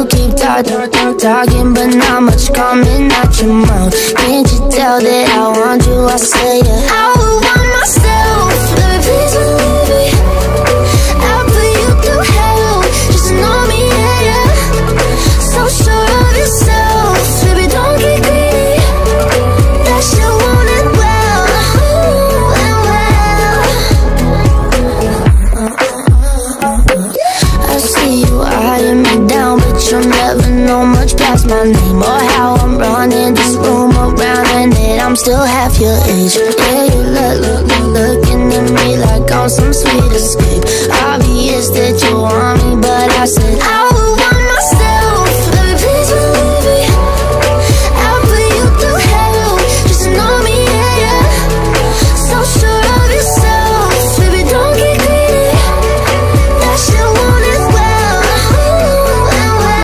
You keep talking, talk, talk, talking, but not much coming out your mouth. Can't you tell that I want you? I say yeah. I want myself, baby, please believe me. I'll put you through hell, just know me, yeah, yeah. So of baby, don't get greedy. That well, well. I see you eyeing know much past my name or how I'm running this room around, and that I'm still half your age. Yeah, you look, look, look, looking at me like I'm some sweet escape. Obvious that you want me, but I said